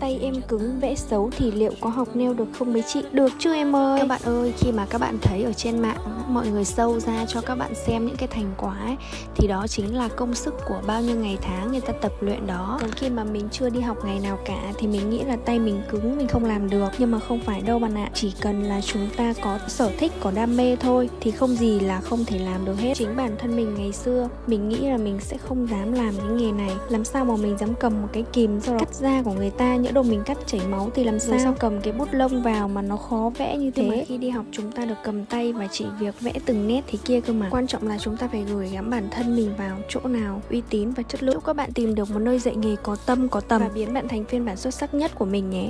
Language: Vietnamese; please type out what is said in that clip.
tay em cứng vẽ xấu thì liệu có học neo được không mấy chị? Được chứ em ơi. Các bạn ơi khi mà các bạn thấy ở trên mạng mọi người sâu ra cho các bạn xem những cái thành quả ấy, thì đó chính là công sức của bao nhiêu ngày tháng người ta tập luyện đó. Còn khi mà mình chưa đi học ngày nào cả thì mình nghĩ là tay mình cứng mình không làm được. Nhưng mà không phải đâu bạn ạ. Chỉ cần là chúng ta có sở thích có đam mê thôi thì không gì là không thể làm được hết. Chính bản thân mình ngày xưa mình nghĩ là mình sẽ không dám làm cái nghề này. Làm sao mà mình dám cầm một cái kìm sau đó cắt da của người ta nhỡ đâu mình cắt chảy máu thì làm sao, Rồi sao? cầm cái bút lông vào mà nó khó vẽ như thế nhưng mà khi đi học chúng ta được cầm tay và chỉ việc vẽ từng nét thế kia cơ mà. Quan trọng là chúng ta phải gửi gắm bản thân mình vào chỗ nào uy tín và chất lượng. Chúc các bạn tìm được một nơi dạy nghề có tâm có tầm. Và biến bạn thành phiên bản xuất sắc nhất của mình nhé